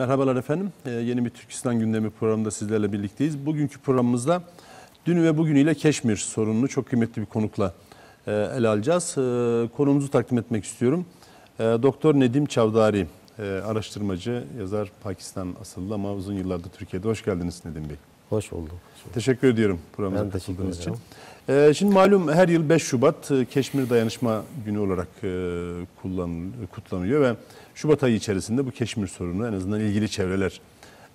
Merhabalar efendim. Ee, yeni bir Türkistan gündemi programında sizlerle birlikteyiz. Bugünkü programımızda dün ve bugünüyle Keşmir sorununu çok kıymetli bir konukla e, ele alacağız. E, konumuzu takdim etmek istiyorum. E, Doktor Nedim Çavdari, e, araştırmacı, yazar Pakistan asıllı ama uzun yıllardır Türkiye'de. Hoş geldiniz Nedim Bey. Hoş bulduk. Teşekkür ediyorum programımıza Ben katıldığınız için. Ee, şimdi malum her yıl 5 Şubat e, Keşmir Dayanışma Günü olarak e, kutlanıyor ve Şubat ayı içerisinde bu Keşmir sorunu en azından ilgili çevreler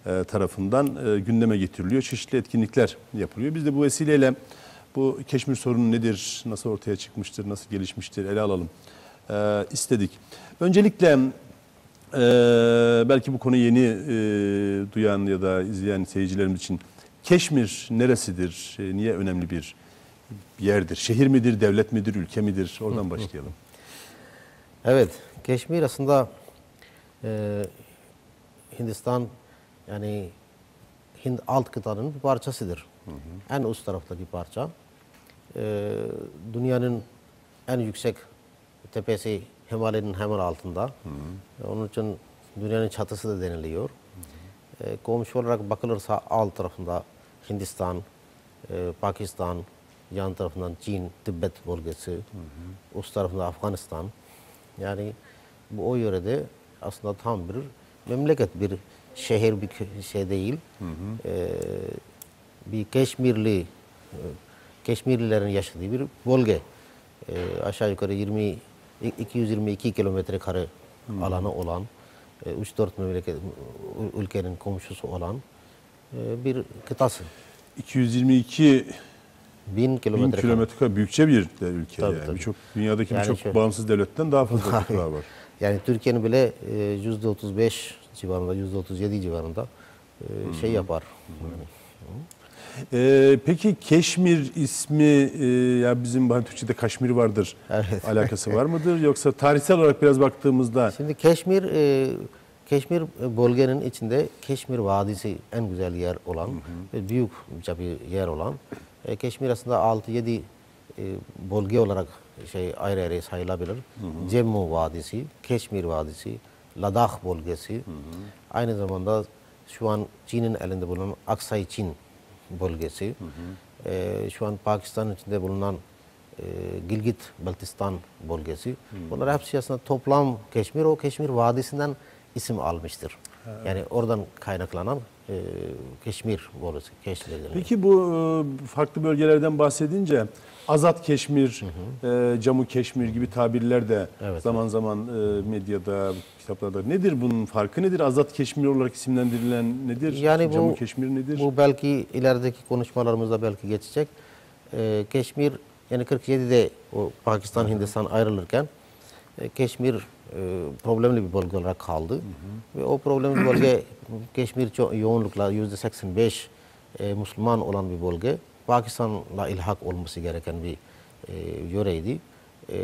e, tarafından e, gündeme getiriliyor. Çeşitli etkinlikler yapılıyor. Biz de bu vesileyle bu Keşmir sorunu nedir, nasıl ortaya çıkmıştır, nasıl gelişmiştir ele alalım e, istedik. Öncelikle e, belki bu konuyu yeni e, duyan ya da izleyen seyircilerimiz için Keşmir neresidir, e, niye önemli bir yerdir? Şehir midir, devlet midir, ülke midir? Oradan başlayalım. Evet, Keşmir aslında e, Hindistan yani Hind alt kıtanın bir parçasıdır. En üst taraftaki parça. E, dünyanın en yüksek tepesi Himalaya'nın hemen altında. Onun için dünyanın çatısı da deniliyor. E, komşu olarak bakılırsa alt tarafında Hindistan, e, Pakistan, yan tarafından Çin, Tibet bölgesi, üst tarafında Afganistan. Yani bu o yörede aslında tam bir memleket, bir şehir bir şey değil. E, bir Keşmirli, e, Keşmirlilerin yaşadığı bir bölge. E, aşağı yukarı 20 222 kilometre kare alanı olan, e, 3-4 memleket ül- ülkenin komşusu olan bir kıtası. 222 Bin kilometre kilometre kare büyükçe bir ülke. Tabii, yani. Birçok dünyadaki Yani birçok bağımsız devletten daha fazla toprağı var. Yani Türkiye'nin bile e, yüzde 35 civarında, yüzde 37 civarında e, şey yapar. Yani, Ee, peki Keşmir ismi e, ya bizim hani Türkçe'de Kaşmir vardır. Evet. Alakası var mıdır yoksa tarihsel olarak biraz baktığımızda Şimdi Keşmir, e, Keşmir bölgenin içinde Keşmir Vadisi en güzel yer olan ve büyükçe bir yer olan. E, Keşmir aslında 6-7 e, bölge olarak şey ayrı ayrı sayılabilir. Cemmu Vadisi, Keşmir Vadisi, Ladakh bölgesi. Aynı zamanda şu an Çin'in elinde bulunan Aksay Çin bölgesi. E, şu an Pakistan içinde bulunan e, Gilgit Baltistan bölgesi. Bunlar hepsi aslında toplam Keşmir o Keşmir Vadisi'nden isim almıştır. Yani oradan kaynaklanan e, Keşmir bölgesi. Keşmir. Peki bu e, farklı bölgelerden bahsedince Azat Keşmir, e, Camu Keşmir gibi tabirler de Evet, zaman zaman e, medyada, kitaplarda nedir bunun farkı nedir? Azat Keşmir olarak isimlendirilen nedir? Yani bu- Camu Keşmir nedir? Bu belki ilerideki konuşmalarımızda belki geçecek. Ee, Keşmir yani 47'de o Pakistan Hindistan ayrılırken e, Keşmir e, problemli bir bölge olarak kaldı. Ve o problemli bölge Keşmir yoğunlukla %85 e, Müslüman olan bir bölge. Pakistan'la ilhak olması gereken bir e, yöreydi. E,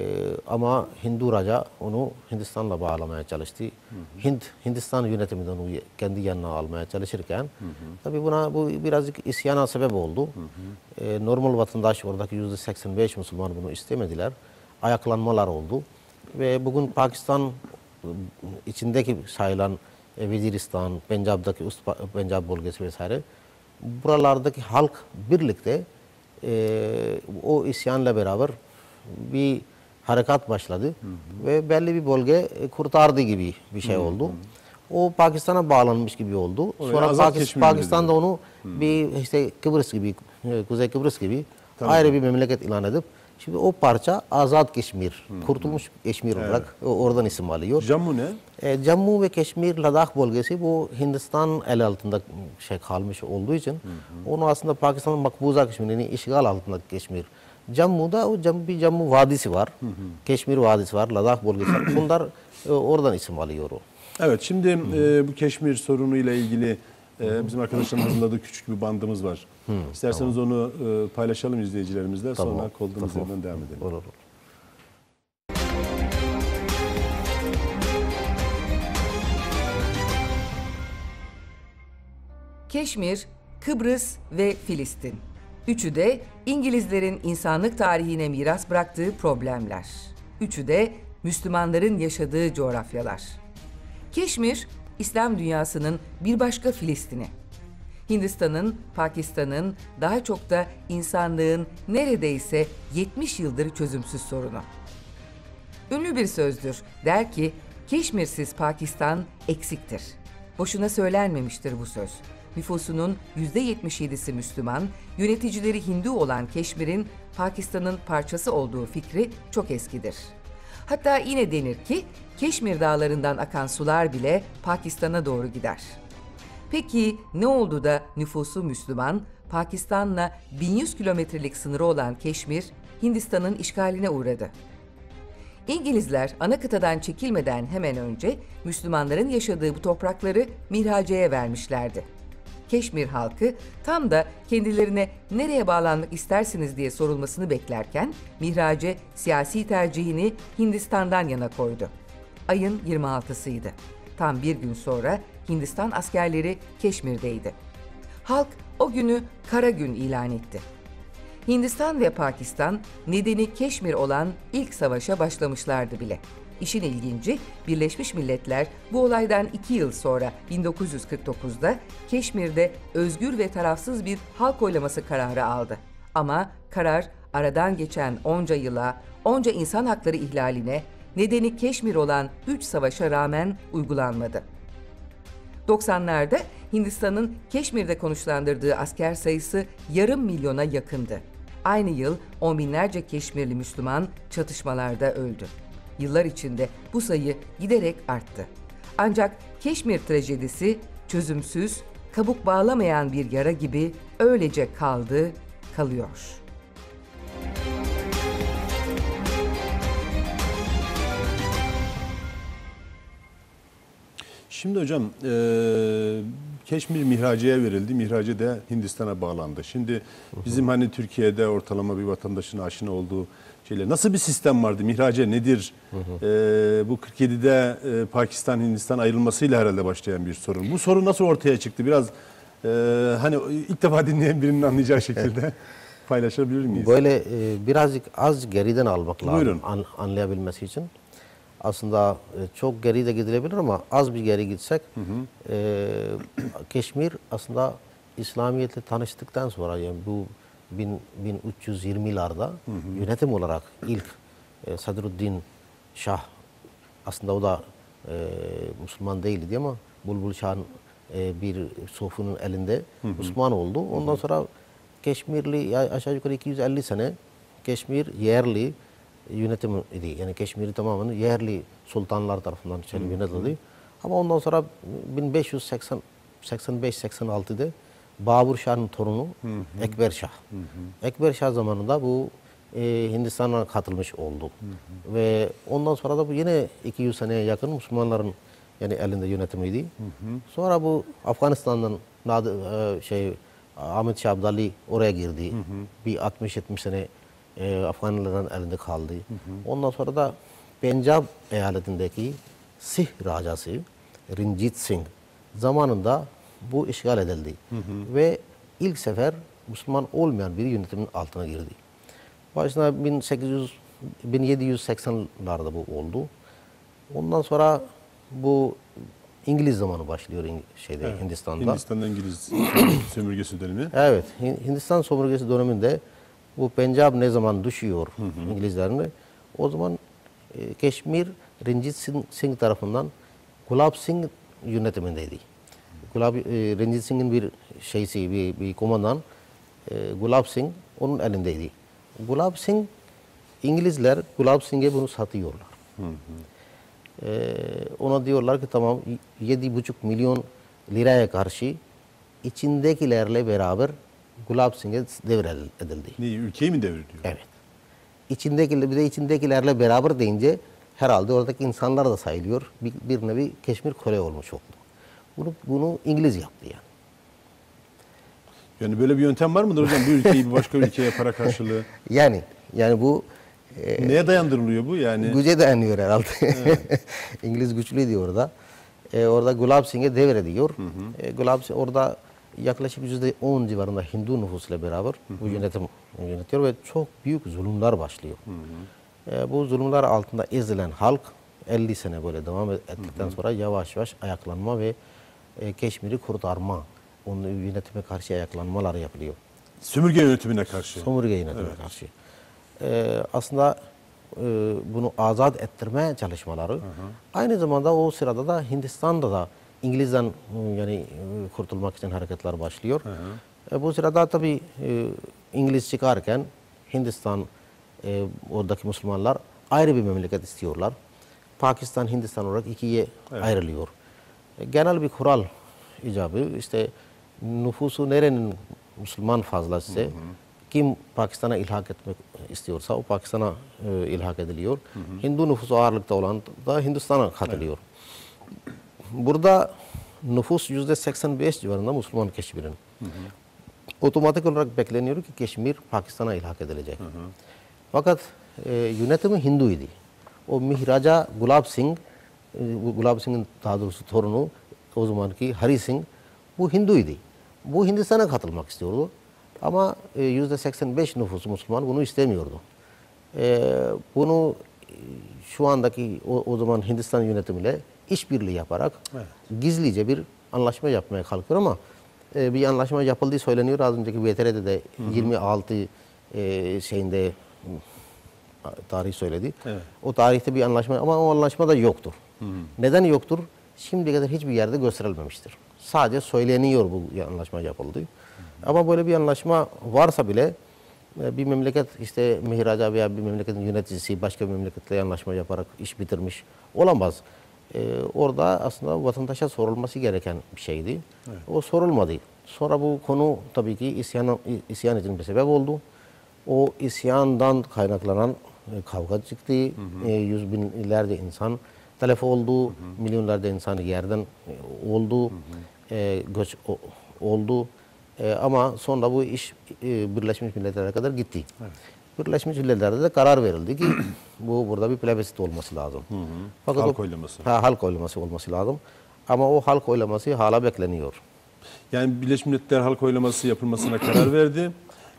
ama Hindu Raja onu Hindistan'la bağlamaya çalıştı. Hint Hindistan yönetiminden onu kendi yanına almaya çalışırken tabii buna bu birazcık isyana sebep oldu. E, normal vatandaş oradaki yüzde 85 Müslüman bunu istemediler. Ayaklanmalar oldu ve bugün Pakistan e, içindeki sayılan e, Veziristan, Pencab'daki Üst Pencab bölgesi vesaire buralardaki halk birlikte e, o isyanla beraber bir harekat başladı. Ve belli bir bölge e, kurtardı gibi bir şey oldu. O Pakistan'a bağlanmış gibi oldu. Oraya Sonra Azad Pakis- Keşmir Pakistan da onu bir işte Kıbrıs gibi, Kuzey Kıbrıs gibi ayrı bir memleket ilan edip şimdi o parça Azad Keşmir, kurtulmuş Keşmir olarak o- oradan isim alıyor. Camu ne? E, Cammu ve Keşmir, Ladakh bölgesi bu Hindistan el altında şey kalmış olduğu için onu aslında Pakistan'ın Makbuza Keşmir'ini işgal altındaki Keşmir. Cammu'da o Cam, bir Cammu Vadisi var. Keşmir Vadisi var, Ladakh bölgesi var. Bunlar e, oradan isim alıyor o. Evet şimdi e, bu Keşmir sorunuyla ilgili e, bizim arkadaşların hazırladığı küçük bir bandımız var. İsterseniz onu e, paylaşalım izleyicilerimizle Tamam, sonra kaldığımız tamam. yerden devam edelim. Olur. Keşmir, Kıbrıs ve Filistin. Üçü de İngilizlerin insanlık tarihine miras bıraktığı problemler. Üçü de Müslümanların yaşadığı coğrafyalar. Keşmir, İslam dünyasının bir başka Filistin'i. Hindistan'ın, Pakistan'ın, daha çok da insanlığın neredeyse 70 yıldır çözümsüz sorunu. Ünlü bir sözdür. Der ki, Keşmirsiz Pakistan eksiktir. Boşuna söylenmemiştir bu söz. Nüfusunun %77'si Müslüman, yöneticileri Hindu olan Keşmir'in Pakistan'ın parçası olduğu fikri çok eskidir. Hatta yine denir ki Keşmir dağlarından akan sular bile Pakistan'a doğru gider. Peki ne oldu da nüfusu Müslüman, Pakistan'la 1100 kilometrelik sınırı olan Keşmir, Hindistan'ın işgaline uğradı? İngilizler ana kıtadan çekilmeden hemen önce Müslümanların yaşadığı bu toprakları Mihrace'ye vermişlerdi. Keşmir halkı tam da kendilerine nereye bağlanmak istersiniz diye sorulmasını beklerken Mihrace siyasi tercihini Hindistan'dan yana koydu. Ayın 26'sıydı. Tam bir gün sonra Hindistan askerleri Keşmir'deydi. Halk o günü kara gün ilan etti. Hindistan ve Pakistan nedeni Keşmir olan ilk savaşa başlamışlardı bile. İşin ilginci Birleşmiş Milletler bu olaydan iki yıl sonra 1949'da Keşmir'de özgür ve tarafsız bir halk oylaması kararı aldı. Ama karar aradan geçen onca yıla, onca insan hakları ihlaline, nedeni Keşmir olan üç savaşa rağmen uygulanmadı. 90'larda Hindistan'ın Keşmir'de konuşlandırdığı asker sayısı yarım milyona yakındı. Aynı yıl on binlerce Keşmirli Müslüman çatışmalarda öldü. Yıllar içinde bu sayı giderek arttı. Ancak Keşmir trajedisi çözümsüz, kabuk bağlamayan bir yara gibi öylece kaldı, kalıyor. Şimdi hocam e, Keşmir Mihrace'ye verildi. Mihrace de Hindistan'a bağlandı. Şimdi bizim hani Türkiye'de ortalama bir vatandaşın aşina olduğu şeyler. Nasıl bir sistem vardı? Mihrace nedir? E, bu 47'de e, Pakistan Hindistan ayrılmasıyla herhalde başlayan bir sorun. Bu sorun nasıl ortaya çıktı? Biraz e, hani ilk defa dinleyen birinin anlayacağı şekilde paylaşabilir miyiz? Böyle e, birazcık az geriden almak lazım Buyurun. an- anlayabilmesi için. Aslında e, çok geri de gidilebilir ama az bir geri gitsek e, Keşmir aslında İslamiyet'le tanıştıktan sonra yani bu 1320'larda yönetim olarak ilk e, Sadruddin Şah aslında o da e, Müslüman değildi ama Bulbul Şah'ın e, bir sofunun elinde Müslüman oldu. Ondan sonra Keşmirli aşağı yukarı 250 sene Keşmir yerli yönetim idi. Yani Keşmir'i tamamen yerli sultanlar tarafından yönetildi. Ama ondan sonra 1580 85-86'da Babur Şah'ın torunu Ekber Şah. Ekber Şah zamanında bu e, Hindistan'a katılmış oldu. Ve ondan sonra da bu yine 200 seneye yakın Müslümanların yani elinde yönetimiydi. Sonra bu Afganistan'dan e, şey Ahmet Şah Abdali oraya girdi. Bir 60-70 sene e, Afganların elinde kaldı. Ondan sonra da Pencab eyaletindeki Sih Rajası Rinjit Singh zamanında bu işgal edildi. Ve ilk sefer Müslüman olmayan bir yönetimin altına girdi. Başına 1800 1780'larda bu oldu. Ondan sonra bu İngiliz zamanı başlıyor şeyde Hindistan'da. Hindistan'da İngiliz sömürgesi dönemi. Evet, Hin- Hindistan sömürgesi döneminde bu Pencab ne zaman düşüyor İngilizlerine, o zaman e, Keşmir Singh, Singh tarafından Gulab Singh yönetimindeydi. Gulab, e, Ranjit Singh'in bir şeysi, bir, bir komandan e, Gulab Singh onun elindeydi. Gulab Singh, İngilizler Gulab Singh'e bunu satıyorlar. Ee, ona diyorlar ki tamam 7,5 milyon liraya karşı içindekilerle beraber Gulab Singh'e devredildi. Neyi, ülkeyi mi devrediyor? Evet. İçindekiler, bir de içindekilerle beraber deyince herhalde oradaki insanlar da sayılıyor. Bir, bir nevi Keşmir Kore olmuş oldu. Bunu, bunu İngiliz yaptı yani. Yani böyle bir yöntem var mıdır hocam? Bir ülkeyi bir başka ülkeye para karşılığı. Yani yani bu e, Neye dayandırılıyor bu yani? güce dayanıyor herhalde. İngiliz güçlüydü orada. E, orada Gulab Singh'e devrediyor. E, Gulab Singh orada yaklaşık yüzde on civarında Hindu nüfusuyla beraber bu yönetim yönetiyor ve çok büyük zulümler başlıyor. E, bu zulümler altında ezilen halk 50 sene böyle devam ettikten sonra yavaş yavaş ayaklanma ve e, Keşmir'i kurtarma, onun yönetime karşı ayaklanmalar yapılıyor. Sömürge yönetimine karşı. Sömürge yönetime karşı. E, aslında e, bunu azat ettirme çalışmaları. Aynı zamanda o sırada da Hindistan'da da İngiliz'den e, yani e, kurtulmak için hareketler başlıyor. E, bu sırada tabii e, İngiliz çıkarken Hindistan e, oradaki Müslümanlar ayrı bir memleket istiyorlar. Pakistan, Hindistan olarak ikiye ayrılıyor. Genel bir kural icabı işte nüfusu nerenin Müslüman fazlası kim Pakistan'a ilhak etmek istiyorsa o Pakistan'a e, ilhak ediliyor. Hindu nüfusu ağırlıkta olan da Hindistan'a katılıyor. Burada nüfus yüzde 85 civarında Müslüman Keşmir'in. Otomatik olarak bekleniyor ki Keşmir Pakistan'a ilhak edilecek. Fakat e, yönetimi Hinduydu. O Mihraja Gulab Singh, Gulab Singh'in daha doğrusu torunu o zamanki Hari Singh bu Hinduydu. Bu Hindistan'a katılmak istiyordu. Ama yüzde 85 nüfusu Müslüman bunu istemiyordu. Bunu şu andaki o, o zaman Hindistan yönetimiyle işbirliği yaparak gizlice bir anlaşma yapmaya kalkıyor ama e, bir anlaşma yapıldığı söyleniyor. Az önceki VTR'de de 26 e, şeyinde tarih söyledi. O tarihte bir anlaşma ama o anlaşma da yoktur. Neden yoktur? Şimdiye kadar hiçbir yerde gösterilmemiştir. Sadece söyleniyor bu anlaşma yapıldı. Ama böyle bir anlaşma varsa bile e, bir memleket işte mihraca veya bir memleketin yöneticisi başka bir memleketle anlaşma yaparak iş bitirmiş olamaz. Ee, orada aslında vatandaşa sorulması gereken bir şeydi. O sorulmadı. Sonra bu konu tabii ki isyan, isyan için bir sebep oldu. O isyandan kaynaklanan e, kavga çıktı. E, yüz binlerce insan telef oldu. Milyonlarca insan yerden e, oldu. E, göç o- oldu. E, ama sonra bu iş e, Birleşmiş Milletler'e kadar gitti. Birleşmiş Milletler'de de karar verildi ki bu burada bir plebisit olması lazım. Fakat Halk o- oylaması. Ha, halk oylaması olması lazım. Ama o halk oylaması hala bekleniyor. Yani Birleşmiş Milletler halk oylaması yapılmasına karar verdi.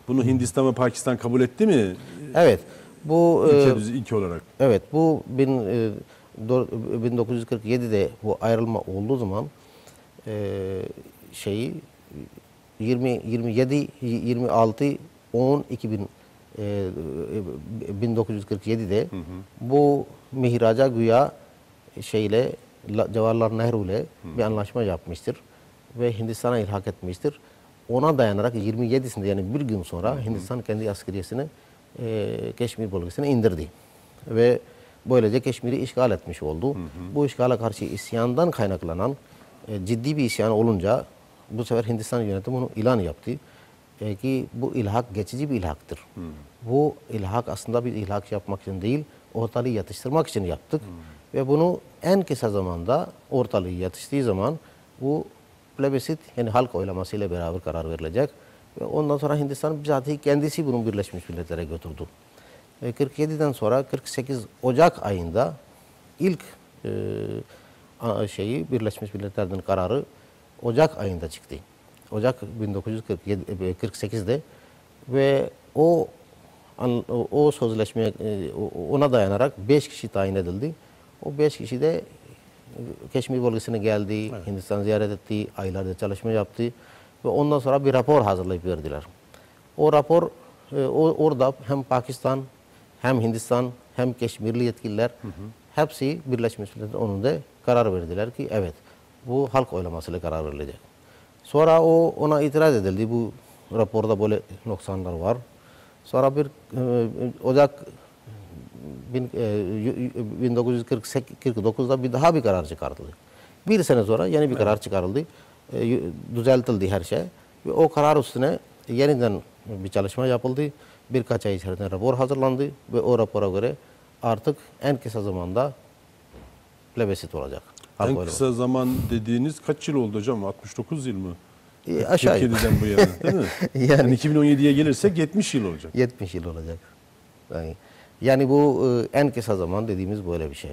Bunu Hindistan ve Pakistan kabul etti mi? Evet. Bu e, İlke, düz- ilke olarak. Evet bu bin, e, 1947'de bu ayrılma olduğu zaman e, şeyi 20 27 26 10 2000 e, e, 1947'de bu mihraca güya şeyle La- Jawaharlal Nehru ile bir anlaşma yapmıştır ve Hindistan'a ilhak etmiştir. Ona dayanarak 27'sinde yani bir gün sonra Hindistan kendi askeriyesini e, Keşmir bölgesine indirdi. Ve böylece Keşmir'i işgal etmiş oldu. Bu işgale karşı isyandan kaynaklanan e, ciddi bir isyan olunca bu sefer Hindistan yönetimi bunu ilan yaptı. E, ki bu ilhak geçici bir ilhaktır. Bu ilhak aslında bir ilhak yapmak için değil, ortalığı yatıştırmak için yaptık. Ve bunu en kısa zamanda ortalığı yatıştığı zaman bu plebisit yani halk oylamasıyla beraber karar verilecek. Ve ondan sonra Hindistan bizatihi kendisi bunu Birleşmiş Milletler'e götürdü. E, 47'den sonra 48 Ocak ayında ilk e, şeyi Birleşmiş Milletler'den kararı Ocak ayında çıktı. Ocak 1948'de ve o o, sözleşmeye e, ona dayanarak 5 kişi tayin edildi. O 5 kişi de e, Keşmir bölgesine geldi, Hindistan ziyaret etti, aylarca çalışma yaptı ve ondan sonra bir rapor hazırlayıp verdiler. O rapor e, orada hem Pakistan hem Hindistan hem Keşmirli yetkililer hepsi Birleşmiş Milletler önünde karar verdiler ki evet bu halk oylamasıyla karar verilecek. Sonra o ona itiraz edildi. Bu raporda böyle noksanlar var. Sonra bir e, Ocak bin, e, y- y- 1949'da bir daha bir karar çıkartıldı. Bir sene sonra yeni bir karar çıkarıldı. E, düzeltildi her şey. Ve o karar üstüne yeniden bir çalışma yapıldı. Birkaç ay içerisinde rapor hazırlandı ve o rapora göre artık en kısa zamanda plebisit olacak. Halk En kısa zaman dediğiniz kaç yıl oldu hocam? 69 yıl mı? E, aşağı. 47'den bu yana değil mi? Yani- yani 2017'ye gelirsek 70 yıl olacak. 70 yıl olacak. Yani, yani bu e, en kısa zaman dediğimiz böyle bir şey.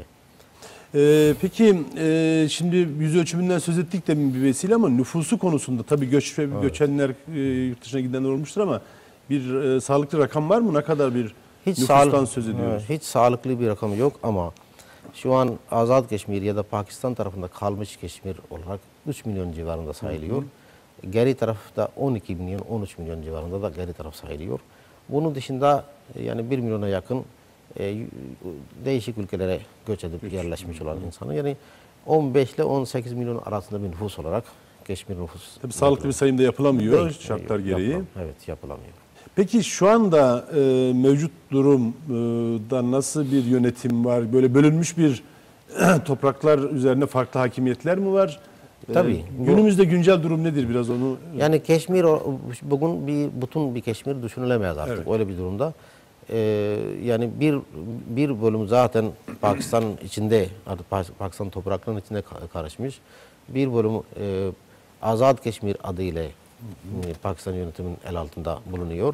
Ee, peki e, şimdi yüz ölçümünden söz ettik de bir vesile ama nüfusu konusunda tabii göç ve göçenler e, yurt dışına gidenler olmuştur ama bir e, sağlıklı rakam var mı? Ne kadar bir Hiç nüfustan söz ediyoruz? Evet, hiç sağlıklı bir rakam yok ama Şu an Azad Keşmir ya da Pakistan tarafında kalmış Keşmir olarak 3 milyon civarında sayılıyor. Geri tarafta 12 milyon, 13 milyon civarında da geri taraf sayılıyor. Bunun dışında e, yani 1 milyona yakın e, değişik ülkelere göç edip yerleşmiş olan insanı. Yani 15 ile 18 milyon arasında bir nüfus olarak Keşmir nüfus. Tabii sağlıklı bir sayımda yapılamıyor Değil. şartlar Yapılam- gereği. Evet yapılamıyor. Peki şu anda e, mevcut durumda nasıl bir yönetim var? Böyle bölünmüş bir topraklar üzerine farklı hakimiyetler mi var? E, Tabii, bu- günümüzde güncel durum nedir biraz onu? Yani Keşmir bugün bir bütün bir Keşmir düşünülemez artık Evet. öyle bir durumda. Ee, yani bir bir bölüm zaten Pakistan'ın içinde artık Pa- Pakistan topraklarının içinde ka- karışmış. Bir bölüm e, Azad Keşmir adıyla e, Pakistan yönetiminin el altında bulunuyor.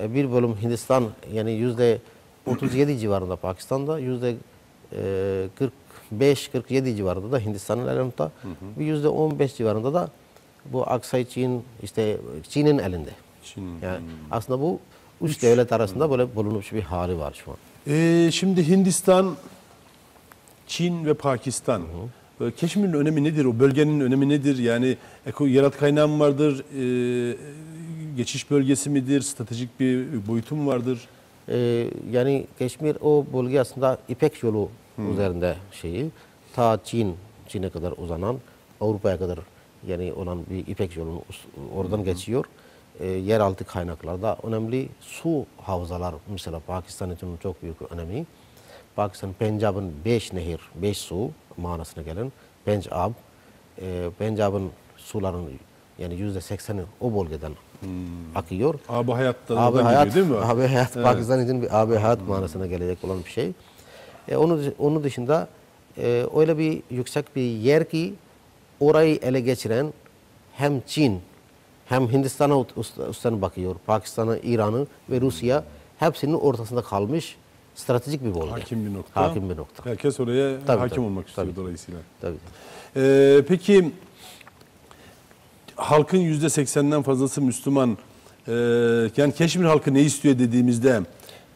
E, bir bölüm Hindistan yani yüzde 37 civarında Pakistan'da yüzde e, 45-47 civarında da Hindistan'ın el altında. Bir yüzde 15 civarında da bu Aksay Çin işte Çin'in elinde. Çin. Yani aslında bu üç devlet arasında böyle bulunmuş bir hali var şu an. E, şimdi Hindistan, Çin ve Pakistan. Böyle Keşmir'in önemi nedir? O bölgenin önemi nedir? Yani eko, yeraltı kaynağı mı vardır? E, geçiş bölgesi midir? Stratejik bir boyutu mu vardır? Ee, yani Keşmir o bölge aslında İpek yolu üzerinde şeyi ta Çin Çin'e kadar uzanan Avrupa'ya kadar yani olan bir İpek yolu oradan geçiyor. Ee, yeraltı kaynaklarda önemli su havzalar mesela Pakistan için çok büyük önemi. Pakistan Pencab'ın beş nehir, beş su manasına gelen Pencab, e, Pencab'ın suların yani yüzde sekseni o bölgeden akıyor. Abi hayatta Abi hayat, geliyor değil mi? abi hayat Pakistan için bir abi hayat manasına gelecek olan bir şey. E, onu onun dışında e, öyle bir yüksek bir yer ki orayı ele geçiren hem Çin hem Hindistan'a üst- üstten bakıyor, Pakistan'a, İran'ı ve Rusya hepsinin ortasında kalmış stratejik bir bölge. Hakim bir nokta. Hakim bir nokta. Herkes oraya Tabii, hakim tabii. olmak istiyor Tabii. dolayısıyla. Tabii. Ee, peki halkın yüzde seksenden fazlası Müslüman. Ee, yani Keşmir halkı ne istiyor dediğimizde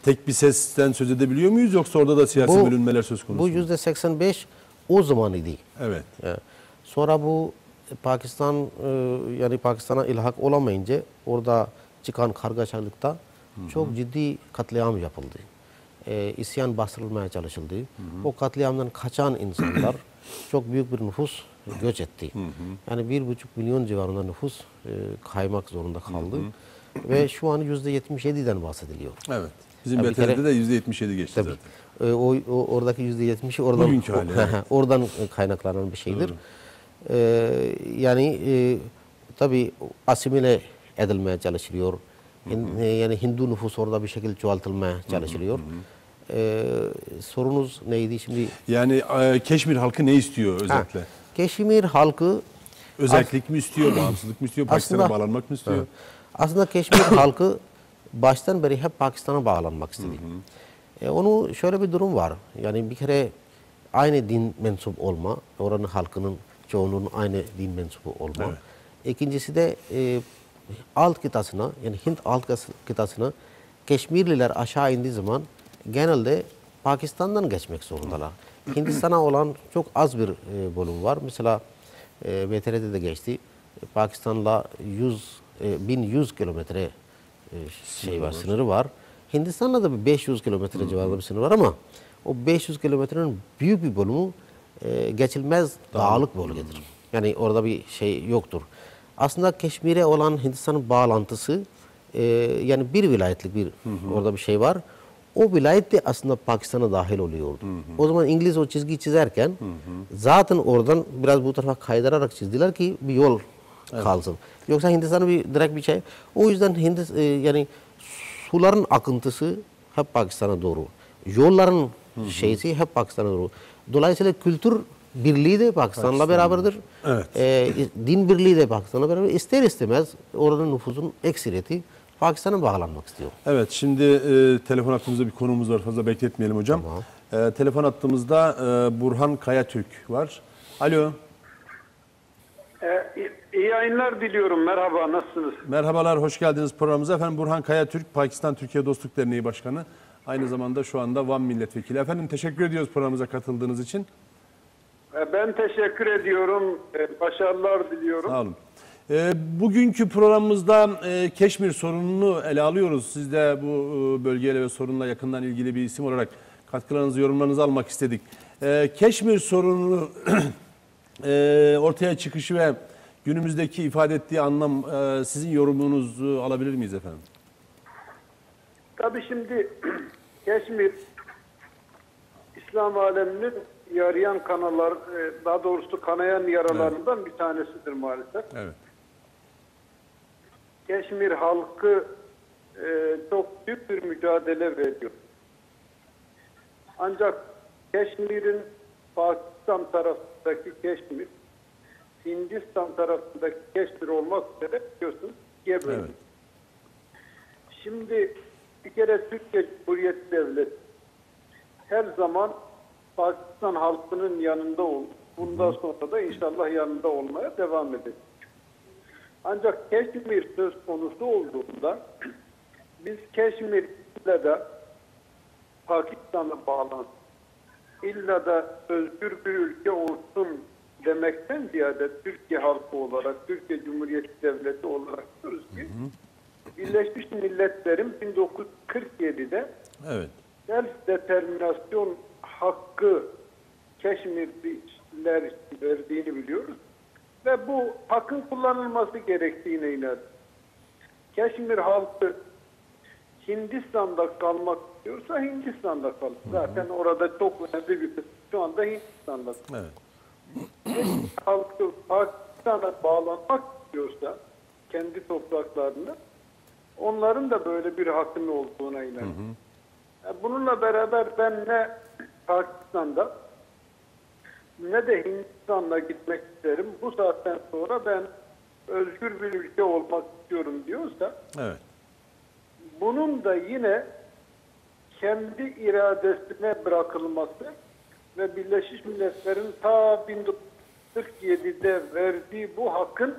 tek bir sesten söz edebiliyor muyuz yoksa orada da siyasi Bu- bölünmeler söz konusu Bu yüzde 85 o zaman idi. Evet. Ya, Sonra bu Pakistan e, yani Pakistan'a ilhak olamayınca orada çıkan kargaşalıkta çok ciddi katliam yapıldı. E, isyan bastırılmaya çalışıldı. O katliamdan kaçan insanlar çok büyük bir nüfus göç etti. Yani bir buçuk milyon civarında nüfus e, kaymak zorunda kaldı. Ve şu an yüzde 77'den bahsediliyor. Evet. Bizim Ya bir VTR'de kere- de yüzde 77 geçti Tabii. zaten. E, o, o oradaki yüzde yetmişi oradan hali, evet. oradan kaynaklanan bir şeydir. E, yani e, tabii asimile edilmeye çalışılıyor. Hin- e, yani Hindu nüfus orada bir şekilde çoğaltılmaya çalışılıyor. E, sorunuz neydi şimdi? Yani e, Keşmir halkı ne istiyor Ha, özetle? Keşmir halkı Özellik mi istiyor, bağımsızlık mı istiyor, Pakistan'a bağlanmak mı istiyor? Aslında Keşmir halkı baştan beri hep Pakistan'a bağlanmak istedi. E, onu şöyle bir durum var. Yani bir kere aynı din mensup olma, oranın halkının çoğunluğunun aynı din mensubu olma. Evet. İkincisi de e, alt kıtasına yani Hint alt kıtas- kıtasına Keşmirliler aşağı indiği zaman genelde Pakistan'dan geçmek zorundalar. Hindistan'a olan çok az bir e, bölüm var. Mesela e, VTR'de de geçti. E, Pakistan'la 100 e, 1100 kilometre e, şey var, sınırı var. Hindistan'la da bir 500 kilometre civarında bir sınır var ama o 500 kilometrenin büyük bir bölümü e, geçilmez dağlık bölgedir. Yani orada bir şey yoktur. Aslında Keşmir'e olan Hindistan'ın bağlantısı e, yani bir vilayetlik bir orada bir şey var. O vilayet de aslında Pakistan'a dahil oluyordu. O zaman İngiliz o çizgiyi çizerken zaten oradan biraz bu tarafa kaydırarak çizdiler ki bir yol kalsın. Yoksa Hindistan'a bir direkt bir şey. O yüzden Hindis, e, yani suların akıntısı hep Pakistan'a doğru. Yolların şeysi hep Pakistan'a doğru. Dolayısıyla kültür birliği de Pakistan'la beraberdir. Evet. E, din birliği de Pakistan'la beraber. İster istemez oranın nüfusun ekseriyeti Pakistan'a bağlanmak istiyor. Evet, şimdi e, telefon hattımızda bir konuğumuz var. Fazla bekletmeyelim hocam. E, telefon hattımızda e, Burhan Kayatürk var. Alo, Ee, iyi- yayınlar diliyorum. Merhaba, nasılsınız? merhabalar, hoş geldiniz programımıza. Efendim Burhan Kayatürk, Pakistan Türkiye Dostluk Derneği Başkanı. Aynı zamanda şu anda Van milletvekili. Efendim teşekkür ediyoruz programımıza katıldığınız için. E, Ben teşekkür ediyorum. E, Başarılar diliyorum. Sağ olun. Ee, bugünkü programımızda e, Keşmir sorununu ele alıyoruz. Siz de bu e, bölgeyle ve sorunla yakından ilgili bir isim olarak katkılarınızı, yorumlarınızı almak istedik. Ee, Keşmir sorununu e, ortaya çıkışı ve günümüzdeki ifade ettiği anlam sizin yorumunuzu alabilir miyiz efendim? Tabii şimdi Keşmir İslam aleminin yarayan kanalar, daha doğrusu kanayan yaralarından bir tanesidir maalesef. Evet. Keşmir halkı e, çok büyük bir mücadele veriyor. Ancak Keşmir'in Pakistan tarafındaki Keşmir, Hindistan tarafındaki Keşmir olmak üzere biliyorsunuz ikiye bölünüyor. Evet. Şimdi bir kere Türkiye Cumhuriyeti Devleti her zaman Pakistan halkının yanında oldu. Bundan sonra da inşallah yanında olmaya devam edecek. Ancak Keşmir söz konusu olduğunda biz Keşmir ile de Pakistan'a bağlan illa da özgür bir ülke olsun demekten ziyade Türkiye halkı olarak, Türkiye Cumhuriyeti Devleti olarak diyoruz ki Birleşmiş Milletler'in 1947'de Evet. self determinasyon hakkı Keşmirliler verdiğini biliyoruz. Ve bu hakkın kullanılması gerektiğine inanır. Keşmir halkı Hindistan'da kalmak istiyorsa Hindistan'da kalır. Zaten orada çok önemli bir şu anda Hindistan'da. Evet. Halkı Pakistan'a bağlanmak istiyorsa kendi topraklarına onların da böyle bir hakkının olduğuna inanıyorum. Yani Bununla beraber ben ne Pakistan'da ne de Hindistan'da gitmek isterim. Bu saatten sonra ben özgür bir ülke olmak istiyorum diyorsa Evet. bunun da yine kendi iradesine bırakılması ve Birleşmiş Milletler'in ta 1947'de verdiği bu hakkın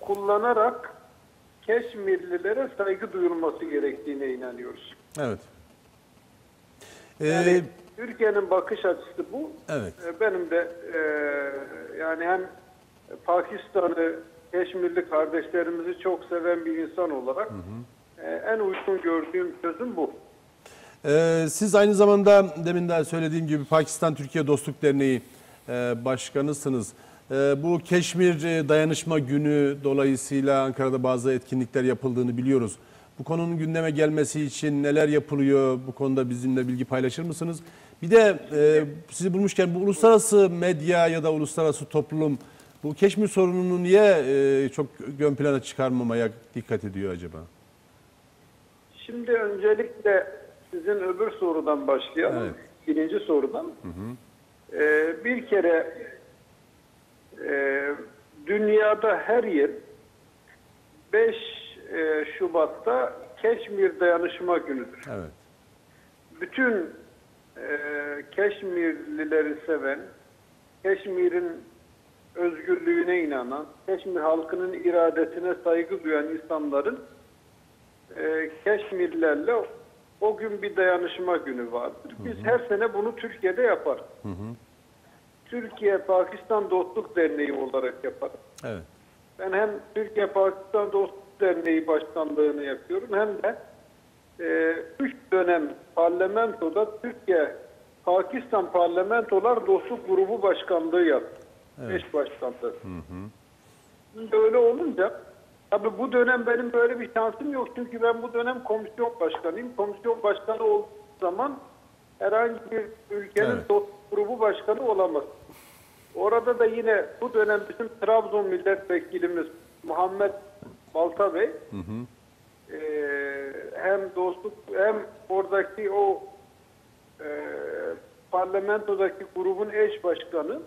kullanarak Keşmirlilere saygı duyulması gerektiğine inanıyoruz. Evet. Ee, Yani Türkiye'nin bakış açısı bu. Evet. Ee, Benim de e, yani hem Pakistan'ı, Keşmirli kardeşlerimizi çok seven bir insan olarak e, en uygun gördüğüm çözüm bu. Ee, siz aynı zamanda demin de söylediğim gibi Pakistan Türkiye Dostluk Derneği e, başkanısınız. E, bu Keşmir e, Dayanışma Günü dolayısıyla Ankara'da bazı etkinlikler yapıldığını biliyoruz. Bu konunun gündeme gelmesi için neler yapılıyor? Bu konuda bizimle bilgi paylaşır mısınız? Bir de e, sizi bulmuşken bu uluslararası medya ya da uluslararası toplum bu Keşmir sorununu niye e, çok ön plana çıkarmamaya dikkat ediyor acaba? Şimdi öncelikle sizin öbür sorudan başlayalım. Evet. Birinci sorudan. Ee, bir kere e, dünyada her yıl 5 e, Şubat'ta Keşmir Dayanışma Günü'dür. Evet. bütün e, Keşmirlileri seven, Keşmir'in özgürlüğüne inanan, Keşmir halkının iradesine saygı duyan insanların e, Keşmirlerle o gün bir dayanışma günü vardır. Biz her sene bunu Türkiye'de yapar. Türkiye Pakistan Dostluk Derneği olarak yapar. Evet. Ben hem Türkiye Pakistan Dostluk Derneği başkanlığını yapıyorum hem de e, üç dönem parlamentoda Türkiye Pakistan Parlamentolar Dostluk Grubu Başkanlığı yaptım. Eş başkanlığı. Şimdi öyle olunca tabi bu dönem benim böyle bir şansım yok. Çünkü ben bu dönem komisyon başkanıyım. Komisyon başkanı olduğu zaman herhangi bir ülkenin Evet. dostluk grubu başkanı olamaz. Orada da yine bu dönem bizim Trabzon milletvekilimiz Muhammed Balta Bey eee, hem dostluk hem oradaki o eee, parlamentodaki grubun eş başkanı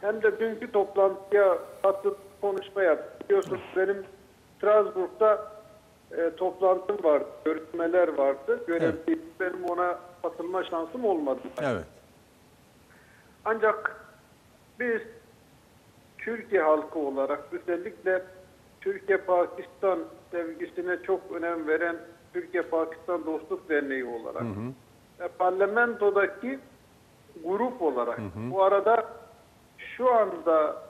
hem de dünkü toplantıya katılıp konuşma yaptı. Biliyorsunuz benim Strasbourg'da e, toplantım vardı, görüşmeler vardı. Görevliyim. Benim ona katılma şansım olmadı. Evet. Ancak biz Türkiye halkı olarak özellikle Türkiye-Pakistan sevgisine çok önem veren Türkiye-Pakistan Dostluk Derneği olarak ve parlamentodaki grup olarak bu arada şu anda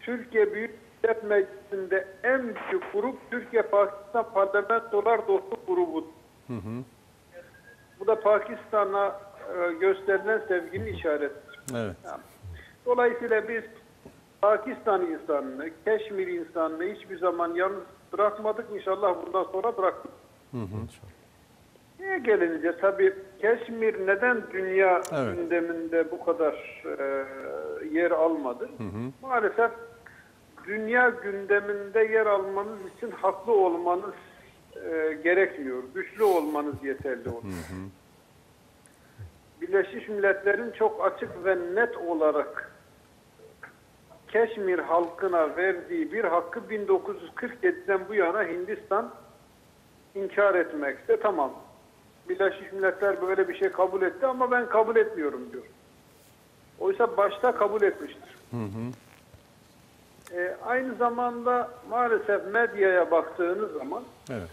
Türkiye Büyük Millet Meclisi'nde en büyük grup Türkiye-Pakistan Parlamentolar Dostluk Grubu. Bu da Pakistan'a e, gösterilen sevginin işaretidir. Evet. Dolayısıyla biz Pakistan insanını, Keşmir insanını hiçbir zaman yalnız bırakmadık. İnşallah bundan sonra bırakmayız. Niye gelince tabii Keşmir neden dünya Evet. gündeminde bu kadar e, yer almadı? Maalesef dünya gündeminde yer almanız için haklı olmanız e, gerekmiyor. Güçlü olmanız yeterli olur. Birleşmiş Milletler'in çok açık ve net olarak Keşmir halkına verdiği bir hakkı 1947'den bu yana Hindistan inkar etmekte. Tamam. Birleşmiş Milletler böyle bir şey kabul etti ama ben kabul etmiyorum diyor. Oysa başta kabul etmiştir. Ee, aynı zamanda maalesef medyaya baktığınız zaman Evet.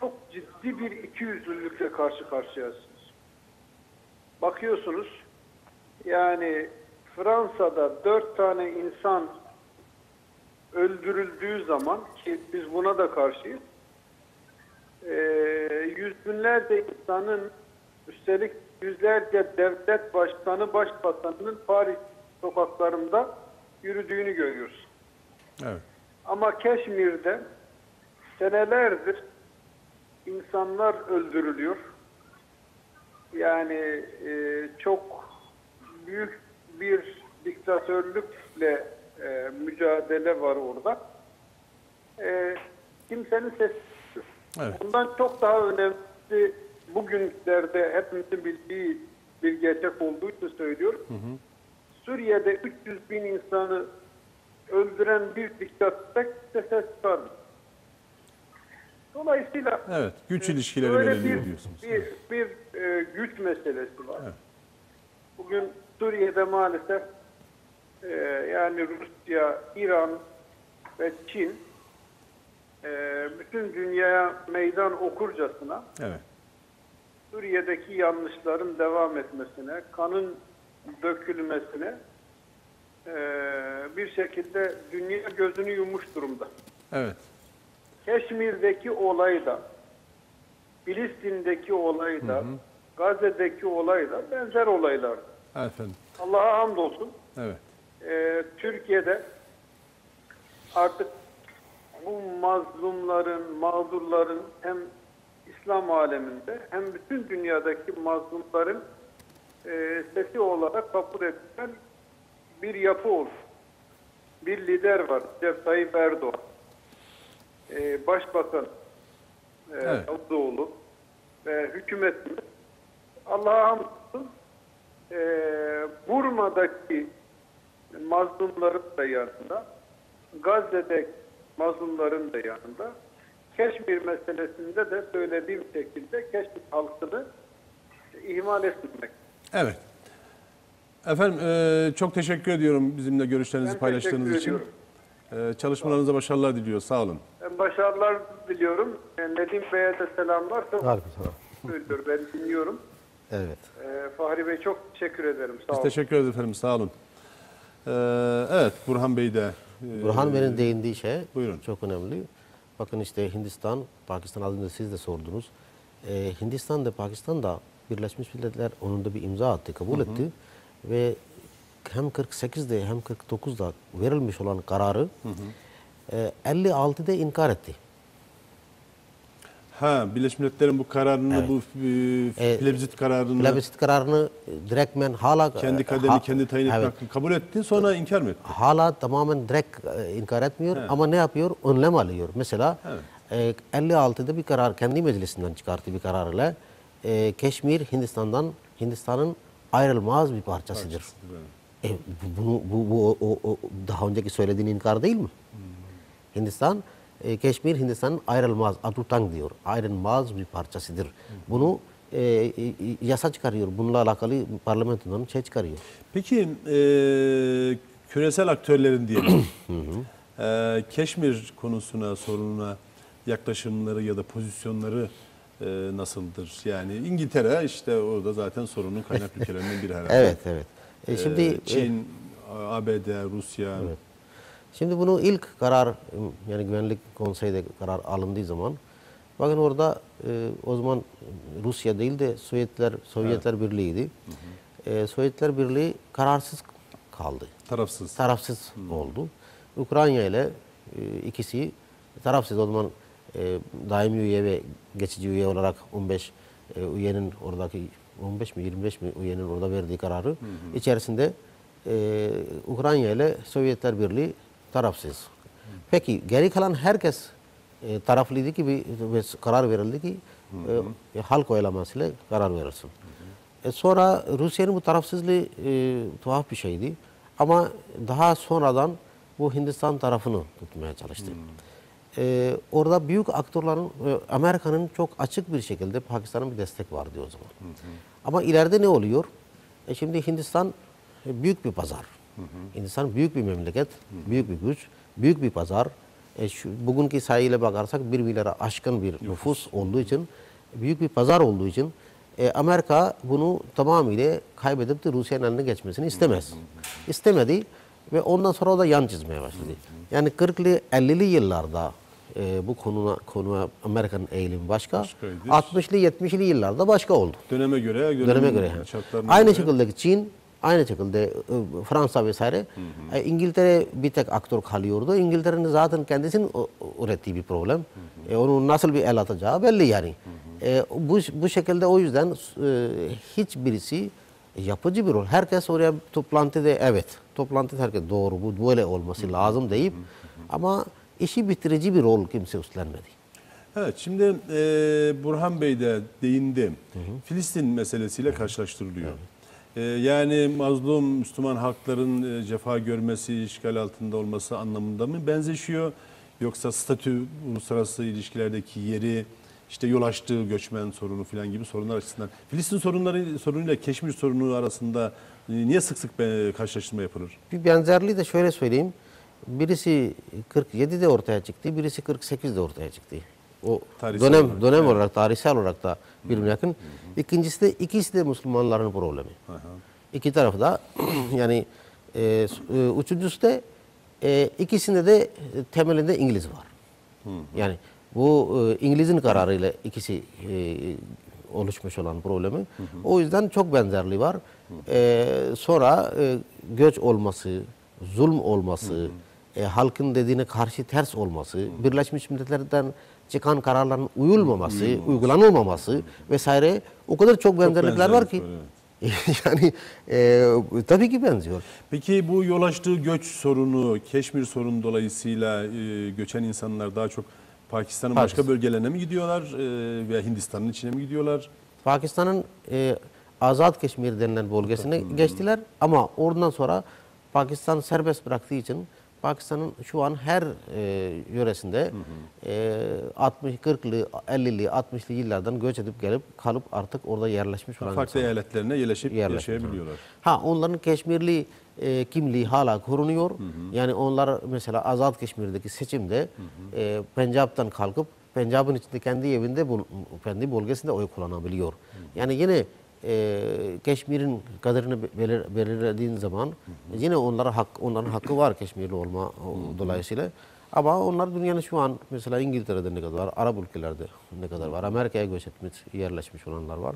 çok ciddi bir ikiyüzlülükle karşı karşıyasınız. Bakıyorsunuz yani Fransa'da dört tane insan öldürüldüğü zaman ki biz buna da karşıyız. Ee, yüz binlerce insanın üstelik yüzlerce devlet başkanı, başbakanının Paris sokaklarında yürüdüğünü görüyoruz. Evet. Ama Keşmir'de senelerdir insanlar öldürülüyor. Yani e, çok büyük bir diktatörlükle e, mücadele var orada. E, kimsenin sesi yok. Evet. Bundan çok daha önemlisi bugünlerde hepimizin bildiği bir gerçek olduğu için söylüyorum. Suriye'de 300 bin insanı öldüren bir diktatör ses çıkarmıyor. Dolayısıyla Evet. Güç ilişkileri böyle belirliyor bir, diyorsunuz. bir, bir e, güç meselesi var. Evet. Bugün Suriye'de maalesef e, yani Rusya, İran ve Çin e, bütün dünyaya meydan okurcasına Evet. Suriye'deki yanlışların devam etmesine, kanın dökülmesine e, bir şekilde dünya gözünü yummuş durumda. Evet. Keşmir'deki olay da, Filistin'deki olay da, Gazze'deki olay da benzer olaylar. Efendim. Allah'a hamdolsun. Evet. Ee, Türkiye'de artık bu mazlumların, mağdurların hem İslam aleminde hem bütün dünyadaki mazlumların e, sesi olarak kabul edilen bir yapı oldu. Bir lider var, Recep Tayyip Erdoğan. Ee, Başbakan e, Evet. Davutoğlu ve hükümetimiz Allah'a hamdolsun e, Burma'daki mazlumların da yanında, Gazze'de mazlumların da yanında, Keşmir meselesinde de söylediğim şekilde Keşmir halkını ihmal etmemek. Evet. Efendim e, çok teşekkür ediyorum bizimle görüşlerinizi Ben paylaştığınız için. E, çalışmalarınıza başarılar diliyor. Sağ olun. Ben başarılar diliyorum. Yani Nedim Bey'e de selamlar. Çok Aleykümselam. söylüyor. Ben dinliyorum. Evet. Ee, Fahri Bey çok teşekkür ederim. Sağ Biz olun. teşekkür ederiz efendim. Sağ olun. E, evet Burhan Bey de. e, Burhan Bey'in değindiği şey buyurun. çok önemli. Bakın işte Hindistan, Pakistan az önce siz de sordunuz. Ee, Hindistan da Pakistan da Birleşmiş Milletler onun da bir imza attı, kabul etti. Ve hem 48'de hem 49'da verilmiş olan kararı e, 56'da inkar etti. Ha, Birleşmiş Milletler'in bu kararını, bu e, E, plebiscit kararını Plebiscit kararını e, direktmen hala kendi kaderini ha- kendi tayin etme evet, hakkını kabul etti. Sonra inkar mı etti? hala tamamen direkt e, inkar etmiyor ama ne yapıyor? Önlem alıyor. Mesela e, 56'da bir karar kendi meclisinden çıkarttı bir kararla e, Keşmir Hindistan'dan Hindistan'ın ayrılmaz bir parçasıdır. E, bu- bunu bu, bu o- o- daha önceki söylediğin inkar değil mi? Hindistan e, Keşmir Hindistan'ın ayrılmaz Atutang diyor. Ayrılmaz bir parçasıdır. Bunu e, e, yasa çıkarıyor. Bununla alakalı parlamentonun şey çıkarıyor. Peki e, küresel aktörlerin diyelim e, Keşmir konusuna, sorununa yaklaşımları ya da pozisyonları e, nasıldır? Yani İngiltere işte orada zaten sorunun kaynak ülkelerinden biri herhalde. Evet, evet. E, E, şimdi e, Çin, ABD, Rusya. Şimdi bunu ilk karar yani Güvenlik Konseyi'de karar alındığı zaman bakın orada e, o zaman Rusya değil de Sovyetler Sovyetler Birliği'ydi. E, Sovyetler Birliği kararsız kaldı. Tarafsız. Tarafsız oldu. Ukrayna ile e, ikisi tarafsız o zaman e, daimi üye ve geçici üye olarak 15 e, üyenin oradaki 15 mi 25 mi üyenin orada verdiği kararı içerisinde e, Ukrayna ile Sovyetler Birliği tarafsız. Peki geri kalan herkes e, taraflıydı ki bir, karar verildi ki e, halk oylamasıyla karar verilsin. E, sonra Rusya'nın bu tarafsızlığı e, tuhaf bir şeydi. Ama daha sonradan bu Hindistan tarafını tutmaya çalıştı. E, orada büyük aktörlerin, e, Amerika'nın çok açık bir şekilde Pakistan'ın bir destek vardı o zaman. Ama ileride ne oluyor? E, şimdi Hindistan e, büyük bir pazar. Hindistan büyük bir memleket, büyük bir güç, büyük bir pazar. E, şu, bugünkü sayıyla bakarsak bir milyara aşkın bir nüfus olduğu için, büyük bir pazar olduğu için e, Amerika bunu tamamıyla kaybedip de Rusya'nın eline geçmesini istemez. İstemedi ve ondan sonra o da yan çizmeye başladı. Yani 40'lı 50'li yıllarda e, bu konuna, konuya Amerika'nın eğilimi başka. Başkaydı. 60'lı 70'li yıllarda başka oldu. Döneme göre, Döneme göre. şartlarına Aynı göre. şekilde Çin, aynı şekilde e, Fransa vesaire. E, İngiltere bir tek aktör kalıyordu. İngiltere'nin zaten kendisinin ürettiği bir problem. E, onun nasıl bir el atacağı belli yani. E, bu, bu şekilde o yüzden e, hiçbirisi yapıcı bir rol. Herkes oraya toplantıda evet, toplantıda herkes doğru bu böyle olması lazım deyip ama işi bitirici bir rol kimse üstlenmedi. Evet, şimdi e, Burhan Bey de değindi. Filistin meselesiyle karşılaştırılıyor. E, yani mazlum Müslüman halkların e, cefa görmesi, işgal altında olması anlamında mı benzeşiyor? Yoksa statü, uluslararası ilişkilerdeki yeri, işte yol açtığı göçmen sorunu falan gibi sorunlar açısından. Filistin sorunları sorunuyla Keşmir sorunu arasında e, niye sık sık e, karşılaştırma yapılır? Bir benzerliği de şöyle söyleyeyim. Birisi 47'de ortaya çıktı, birisi 48'de ortaya çıktı. O Tarihsel dönem olarak, dönem olarak, tarihsel olarak da birbirine yakın. İkincisi de ikisi de Müslümanların problemi. İki tarafı da yani e, e, üçüncüsü de e, ikisinde de temelinde İngiliz var. Yani bu e, İngiliz'in kararıyla ikisi e, oluşmuş olan problemi. O yüzden çok benzerliği var. E, sonra e, göç olması, zulm olması, e, halkın dediğine karşı ters olması, Birleşmiş Milletler'den çıkan kararların uyulmaması, uygulanılmaması vesaire o kadar çok benzerlikler var ki. yani e, tabii ki benziyor. Peki bu yol açtığı göç sorunu, Keşmir sorunu dolayısıyla e, göçen insanlar daha çok Pakistan'ın başka Pakistan. bölgelerine mi gidiyorlar e, veya Hindistan'ın içine mi gidiyorlar? Pakistan'ın e, Azad Keşmir denilen bölgesine geçtiler ama oradan sonra Pakistan serbest bıraktığı için Pakistan'ın şu an her e, yöresinde e, 60 40'lı 50'li 60'lı yıllardan göç edip gelip kalıp artık orada yerleşmiş olan Farklı insanlar. eyaletlerine yerleşip Yerleşmiş yaşayabiliyorlar. Ha onların Keşmirli e, kimliği hala korunuyor. Yani onlar mesela Azad Keşmir'deki seçimde e, Pencap'tan kalkıp Pencap'ın içinde kendi evinde kendi bölgesinde oy kullanabiliyor. Yani yine e, Keşmir'in kaderini belir, belirlediğin zaman yine onlara hak onların hakkı var Keşmirli olma dolayısıyla. Ama onlar dünyanın şu an mesela İngiltere'de ne kadar var, Arap ülkelerde ne kadar var, Amerika'ya göç etmiş, yerleşmiş olanlar var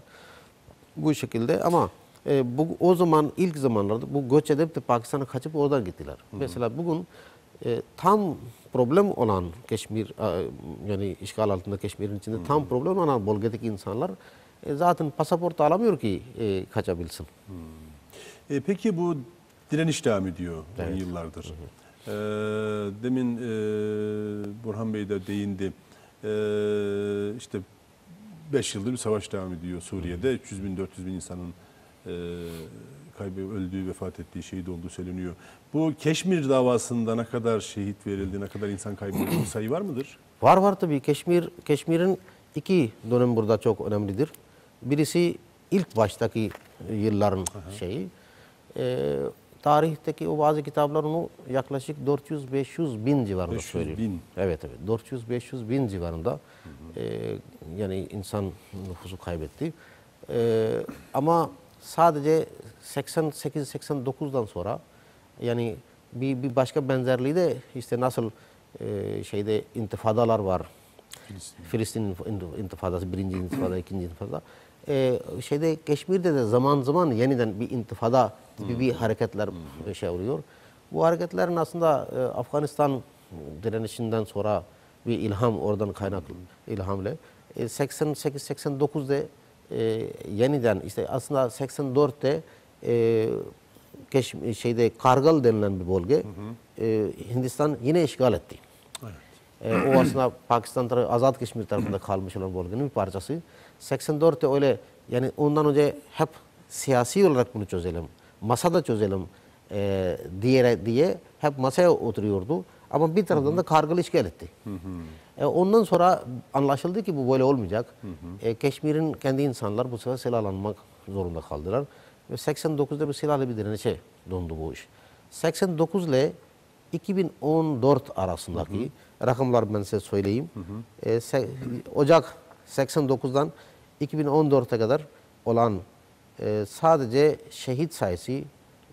bu şekilde ama e, bu o zaman ilk zamanlarda bu göç edip de Pakistan'a kaçıp oradan gittiler. Mesela bugün e, tam problem olan Keşmir e, yani işgal altında Keşmir'in içinde tam problem olan bölgedeki insanlar e, zaten pasaport alamıyor ki e, kaçabilsin. E, peki bu direniş devam ediyor on yıllardır. E, demin e, Burhan Bey de değindi. E, işte 5 yıldır bir savaş devam ediyor Suriye'de. 300 bin 400 bin insanın e, kaybı öldüğü, vefat ettiği, şehit olduğu söyleniyor. Bu Keşmir davasında ne kadar şehit verildi, ne kadar insan kaybedildi sayı var mıdır? Var var tabii Keşmir Keşmir'in iki dönem burada çok önemlidir. Birisi ilk baştaki yılların şeyi. Ee, tarihteki o bazı kitaplar onu yaklaşık 400-500 bin civarında 500 söylüyor. bin. Evet evet 400-500 bin civarında e, yani insan nüfusu kaybetti. E, ama sadece 88-89'dan sonra yani bir, bir başka benzerliği de işte nasıl e, şeyde intifadalar var. Filistin intif- intifadası, birinci intifada, ikinci intifada. Ee, şeyde Keşmir'de de zaman zaman yeniden bir intifada gibi bir hareketler şey oluyor. Bu hareketlerin aslında e, Afganistan direnişinden sonra bir ilham oradan kaynaklı ilhamla. E, 88-89'da e, yeniden işte aslında 84'te e, Keş, şeyde Kargal denilen bir bölge e, Hindistan yine işgal etti. E, o aslında Pakistan tarafı, Azad Keşmir tarafında kalmış olan bölgenin bir parçası. 84'te öyle yani ondan önce hep siyasi olarak bunu çözelim, masada çözelim e, diye, diye hep masaya oturuyordu. Ama bir taraftan da Kargıl işgal etti. E, ondan sonra anlaşıldı ki bu böyle olmayacak. E, Keşmir'in kendi insanlar bu sefer silahlanmak zorunda kaldılar. Ve 89'da bir silahlı bir direnişe döndü bu iş. 89 ile 2014 arasındaki rakamlar ben size söyleyeyim. E, se- Ocak 89'dan 2014'e kadar olan e, sadece şehit sayısı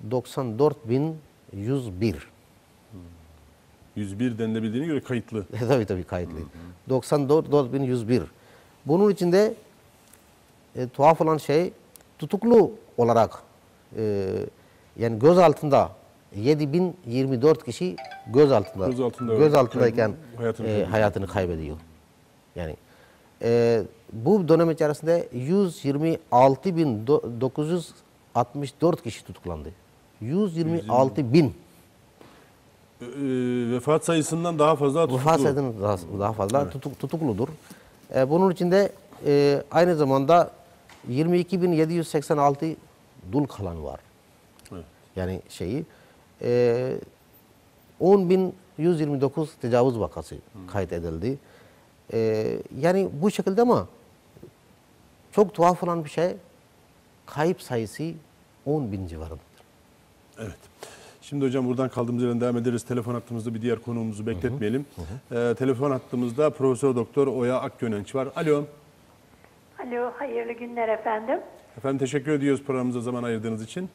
94.101. 101 denilebildiğine göre kayıtlı. tabii tabii kayıtlı. 94.101. Bunun içinde e, tuhaf olan şey tutuklu olarak e, yani göz altında 7024 kişi göz altında Gözaltında göz altındayken hayatını e, hayatını kaybediyor. Yani e, bu dönem içerisinde 126.964 kişi tutuklandı. 126 bin. Ee, vefat sayısından daha fazla tutuklu. Vefat sayısından daha, daha fazla tutuk, tutukludur. E, bunun içinde e, aynı zamanda 22.786 dul kalan var. Evet. Yani şeyi e, 10.129 tecavüz vakası kaydedildi. E, yani bu şekilde ama çok tuhaf olan bir şey kayıp sayısı 10.000 civarındadır. Evet. Şimdi hocam buradan kaldığımız yerden devam ederiz. Telefon hattımızda bir diğer konuğumuzu bekletmeyelim. Ee, telefon hattımızda Profesör Doktor Oya Akgönenç var. Alo. Alo, hayırlı günler efendim. Efendim teşekkür ediyoruz programımıza zaman ayırdığınız için.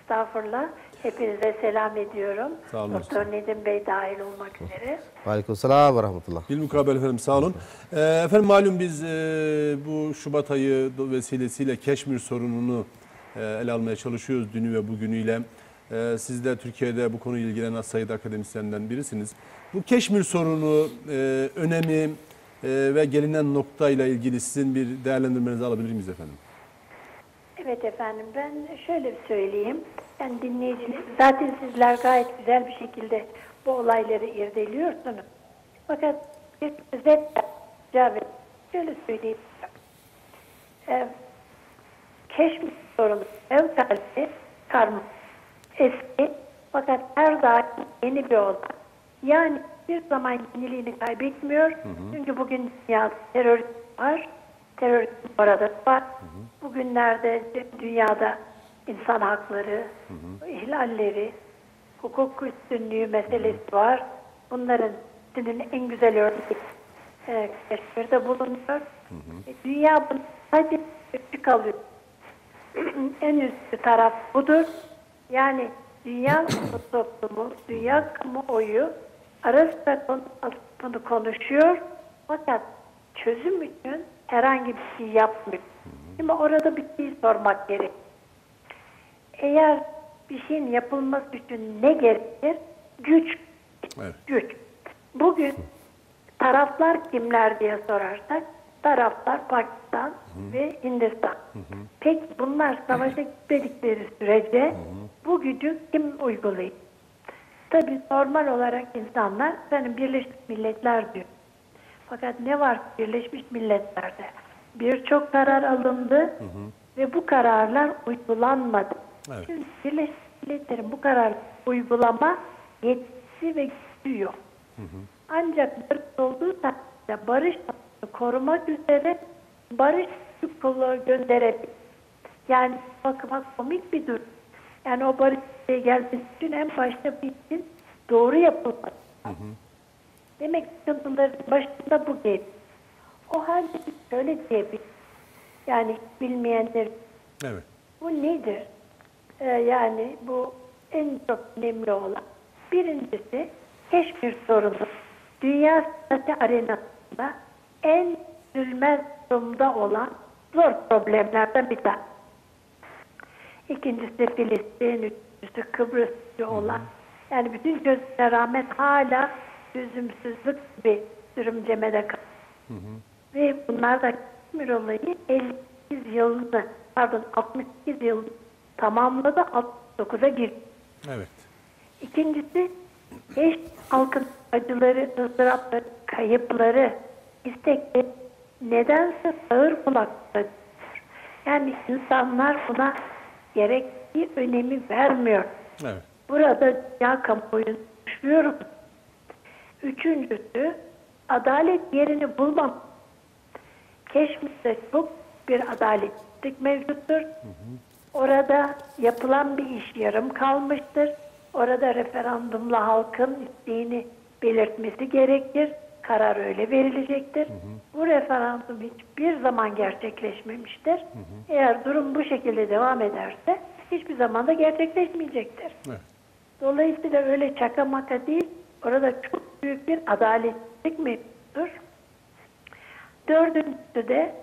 Estağfurullah. Hepinize selam ediyorum. Sağ olun. Doktor Nedim Bey dahil olmak üzere. Aleykümselam ve rahmetullah. Bilmukabel efendim sağ olun. Ee, efendim malum biz e, bu Şubat ayı vesilesiyle Keşmir sorununu e, ele almaya çalışıyoruz dünü ve bugünüyle. E, siz de Türkiye'de bu konuyla ilgilenen az sayıda akademisyenden birisiniz. Bu Keşmir sorunu, e, önemi e, ve gelinen noktayla ilgili sizin bir değerlendirmenizi alabilir miyiz efendim? Evet efendim ben şöyle bir söyleyeyim. Yani dinleyiciler, zaten sizler gayet güzel bir şekilde bu olayları irdeliyorsunuz. Fakat bir özet cevap şöyle söyleyeyim. Ee, Keşmir sorunu fevkalade karma. Eski fakat her daim yeni bir olay. Yani bir zaman yeniliğini kaybetmiyor. Çünkü bugün dünyada terör var. Terör orada var. Bugünlerde dünyada insan hakları, ihlalleri, hukuk üstünlüğü meselesi var. Bunların hepsinin en güzel örneği e, Keşmir'de bulunuyor. E, Dünya bunu sadece küçük alıyor. en üstü taraf budur. Yani dünya toplumu, dünya kamuoyu ara sıra bunu konuşuyor. Fakat çözüm için herhangi bir şey yapmıyor. Şimdi orada bir şey sormak gerek. Eğer bir şeyin yapılması için ne gerekir? Güç. Evet. Güç. Bugün taraflar kimler diye sorarsak taraflar Pakistan ve Hindistan. Peki bunlar savaşa gitmedikleri sürece bu gücü kim uygulayacak? Tabii normal olarak insanlar senin Birleşmiş Milletler diyor. Fakat ne var Birleşmiş Milletler'de? Birçok karar alındı ve bu kararlar uygulanmadı. Evet. Birleşmiş Milletler'in bu karar uygulama yetkisi ve gücü yok. Ancak barış olduğu takdirde barış korumak üzere barış kolu gönderebilir. Yani bakıma komik bir durum. Yani o barış gelmesi için en başta bu için doğru yapılması. Demek sıkıntıların başında bu geliyor. O halde şöyle diyebiliriz. Yani bilmeyenler Evet. bu nedir? Ee, yani bu en çok önemli olan. Birincisi Keşmir sorunu. Dünya siyasi arenasında en çözülmez durumda olan zor problemlerden bir tanesi. İkincisi Filistin, üçüncüsü Kıbrıs'ı olan. Yani bütün çözümlere rağmen hala çözümsüzlük bir sürümcemede kalıyor. Ve bunlar da Keşmir olayı 58 yılını, pardon 68 yılını tamamladı, 69'a girdi. Evet. İkincisi eş halkın acıları, ızdırapları, kayıpları, istekleri nedense ağır kulakta. Yani insanlar buna gerektiği önemi vermiyor. Evet. Burada dünya kamuoyunu düşünüyorum. Üçüncüsü adalet yerini bulmam. Keşmir'de çok bir adaletsizlik mevcuttur. Orada yapılan bir iş yarım kalmıştır. Orada referandumla halkın isteğini belirtmesi gerekir. Karar öyle verilecektir. Bu referandum hiçbir zaman gerçekleşmemiştir. Eğer durum bu şekilde devam ederse hiçbir zaman da gerçekleşmeyecektir. Evet. Dolayısıyla öyle çaka maka değil, orada çok büyük bir adaletsizlik mevcuttur. Dördüncüsü de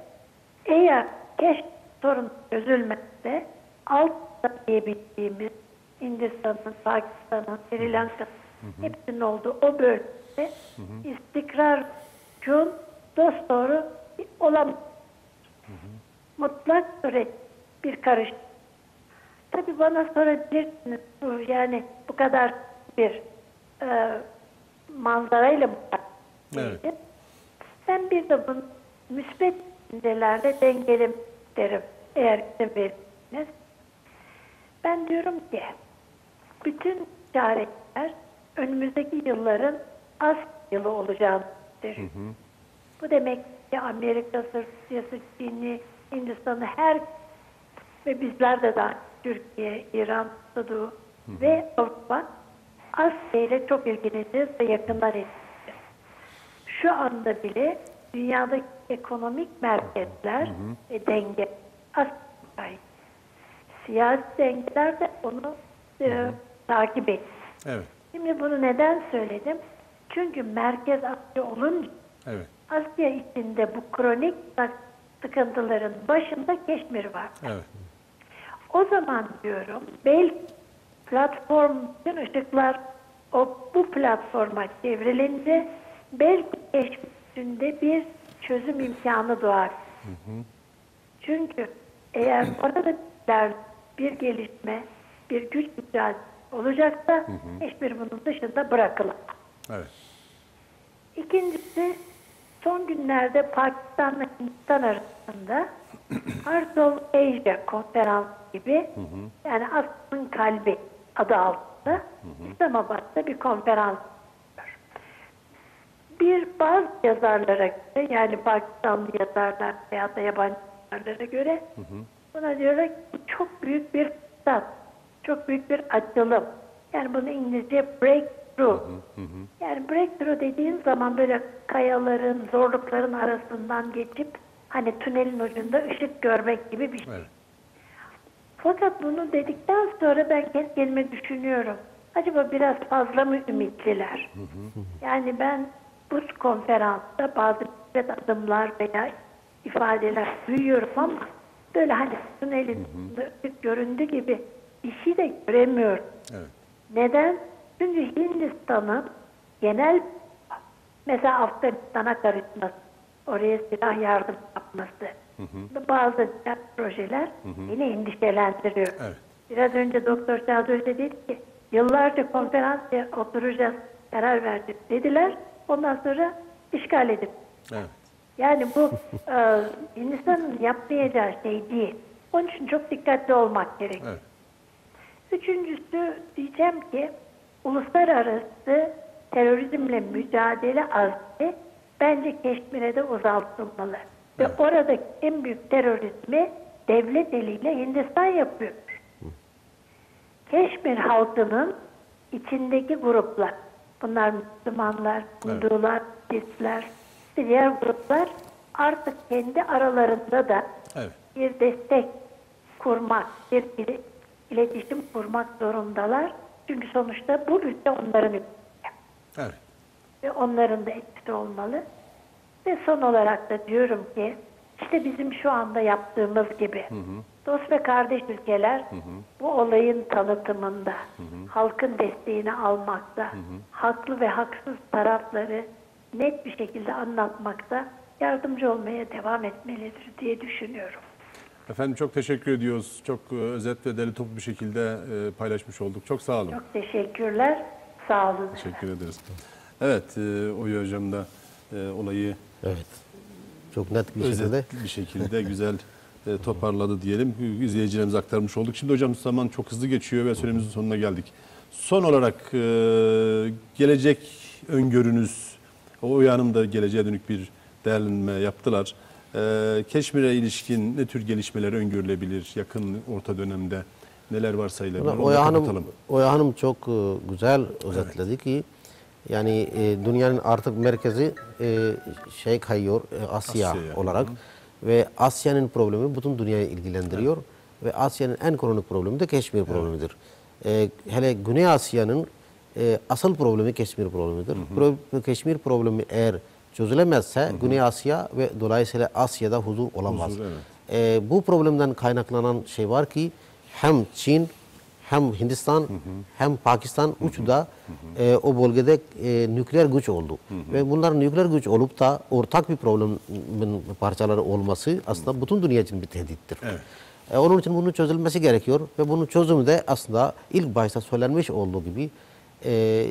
eğer keş sorun çözülmezse altta diyebildiğimiz Hindistan'ın, Pakistan'ın, Sri Lanka'nın hepsinin olduğu o bölgede istikrar gün dost doğru olamaz. Mutlak süreç bir karış. Tabii bana sorabilirsiniz yani bu kadar bir e, manzarayla Evet. ben bir de bunu müsbet düşüncelerle dengelim derim eğer izin verirseniz. Ben diyorum ki bütün işaretler önümüzdeki yılların az yılı olacağını gösteriyor. Bu demek ki Amerika'sı, Rusya'sı, Çin'i, Hindistan'ı her ve bizler de dahil Türkiye, İran, Doğu ve Avrupa Asya ile çok ilgileneceğiz ve yakından ilgileneceğiz. Şu anda bile dünyadaki ekonomik merkezler ve denge Asya'yı. Siyasi dengeler de onu e, takip ediyor. Evet. Şimdi bunu neden söyledim? Çünkü merkez Asya olunca Evet. Asya içinde bu kronik sıkıntıların başında Keşmir var. Evet. O zaman diyorum belki platform bütün ışıklar o bu platforma çevrilince belki keşfinde bir çözüm imkanı doğar. Çünkü eğer orada bir- gelişme, bir güç mücadelesi olacaksa hiçbir bunun dışında bırakılamaz. Evet. İkincisi son günlerde Pakistan'la Hindistan arasında Heart of Asia konferans gibi yani Asya'nın kalbi adı altında İslamabad'da bir konferans var. Bir bazı yazarlara göre yani Pakistanlı yazarlar veya da yabancı yazarlara göre buna diyorlar çok büyük bir fırsat, çok büyük bir açılım. Yani bunu İngilizce breakthrough. Yani breakthrough dediğin zaman böyle kayaların, zorlukların arasından geçip hani tünelin ucunda ışık görmek gibi bir şey. Evet. Fakat bunu dedikten sonra ben kendi kendime düşünüyorum. Acaba biraz fazla mı ümitliler? Yani ben bu konferansta bazı adımlar veya ifadeler duyuyorum ama böyle hani tünelin ışık göründüğü gibi şey de göremiyorum. Evet. Neden? Çünkü Hindistan'ın genel mesela Afganistan'a karışması, oraya silah yardım yapması, bazı diğer projeler beni endişelendiriyor. Evet. Biraz önce Doktor Çağdaş dedi ki yıllarca konferansa oturacağız, karar verdik dediler. Ondan sonra işgal edip. Evet. Yani bu e, Hindistan'ın yapmayacağı şey değil. Onun için çok dikkatli olmak gerekiyor. Evet. Üçüncüsü diyeceğim ki uluslararası terörizmle mücadele azmi bence Keşmir'e de uzatılmalı. Ve oradaki en büyük terörizmi devlet eliyle Hindistan yapıyor. Keşmir halkının içindeki gruplar, bunlar Müslümanlar, Hindular, Budistler, diğer gruplar artık kendi aralarında da Evet. bir destek kurmak, bir il- iletişim kurmak zorundalar. Çünkü sonuçta bu ülke onların ülkesi Evet. ve onların da etkisi olmalı. Ve son olarak da diyorum ki işte bizim şu anda yaptığımız gibi dost ve kardeş ülkeler bu olayın tanıtımında, halkın desteğini almakta, haklı ve haksız tarafları net bir şekilde anlatmakta yardımcı olmaya devam etmelidir diye düşünüyorum. Efendim çok teşekkür ediyoruz. Çok e, özet ve deli toplu bir şekilde e, paylaşmış olduk. Çok sağ olun. Çok teşekkürler. Sağ olun. Teşekkür ederiz. Evet, e, Oya Hocam da olayı Evet. Çok net bir şekilde. bir şekilde güzel toparladı diyelim. İzleyicilerimize aktarmış olduk. Şimdi hocam zaman çok hızlı geçiyor ve süremizin sonuna geldik. Son olarak gelecek öngörünüz, Oya Hanım da geleceğe dönük bir değerlendirme yaptılar. E, Keşmir'e ilişkin ne tür gelişmeler öngörülebilir yakın orta dönemde? Neler varsayılabilir? Oya Hanım. Oya Hanım çok e, güzel özetledi ki yani e, dünyanın artık merkezi e, şey kayıyor e, Asya, Asya'ya. olarak ve Asya'nın problemi bütün dünyayı ilgilendiriyor ve Asya'nın en kronik problemi de Keşmir problemidir. E, hele Güney Asya'nın e, asıl problemi Keşmir problemidir. Pro- Keşmir problemi eğer çözülemezse Güney Asya ve dolayısıyla Asya'da huzur olamaz. Huzur, evet. E, bu problemden kaynaklanan şey var ki hem Çin hem Hindistan hem Pakistan üçü de e, o bölgede e, nükleer güç oldu. Ve bunların nükleer güç olup da ortak bir problemin parçaları olması aslında bütün dünya için bir tehdittir. Evet. E, onun için bunun çözülmesi gerekiyor ve bunun çözümü de aslında ilk başta söylenmiş olduğu gibi e,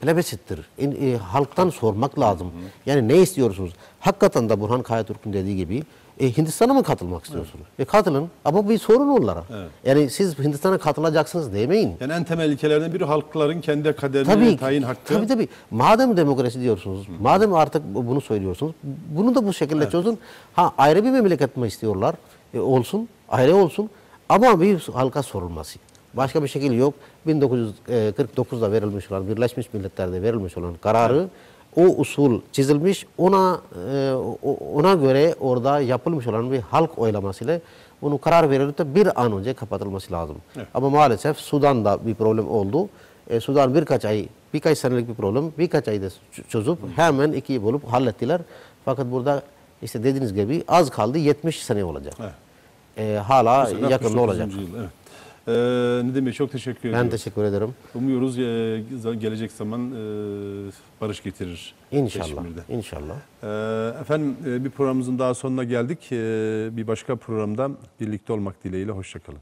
plebisittir. E, halktan sormak lazım. Yani ne istiyorsunuz? Hakikaten de Burhan Kayatürk'ün dediği gibi e, Hindistan'a mı katılmak istiyorsunuz? E, katılın ama bir sorun onlara. Yani siz Hindistan'a katılacaksınız demeyin. Yani en temel ilkelerden biri halkların kendi kaderini Tabii tayin hakkı. Tabii tabii. Madem demokrasi diyorsunuz, madem artık bu- bunu söylüyorsunuz, bunu da bu şekilde çözün. Ha ayrı bir memleket mi istiyorlar? E, olsun, ayrı olsun. Ama bir halka sorulması. Başka bir şekil yok. 1949'da verilmiş olan, Birleşmiş Milletler'de verilmiş olan kararı o usul çizilmiş. Ona e, ona göre orada yapılmış olan bir halk oylamasıyla bunu karar verilip de bir an önce kapatılması lazım. Ama maalesef Sudan'da bir problem oldu. E, Sudan birkaç ay, birkaç senelik bir problem, birkaç ayda çözüp hemen ikiye bulup hallettiler. Fakat burada işte dediğiniz gibi az kaldı 70 sene olacak. Evet. E, hala yakında 69. olacak. Yıl, evet. Ee, Nedim Bey çok teşekkür ediyorum. Ben teşekkür ederim. Umuyoruz e, gelecek zaman e, barış getirir. İnşallah. Keşmir'de. İnşallah. Ee, Efendim e, bir programımızın daha sonuna geldik. Ee, Bir başka programda birlikte olmak dileğiyle. Hoşçakalın.